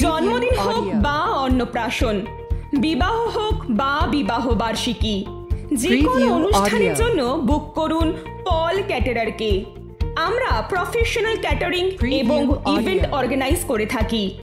জন্মদিন হোক বা অন্নপ্রাশন বিবাহ হোক বা বিবাহ বার্ষিকী যে কোনো অনুষ্ঠানের জন্য বুক করুন পল ক্যাটারারকে আমরা প্রফেশনাল ক্যাটারিং এবং ইভেন্ট অর্গানাইজ করে থাকি।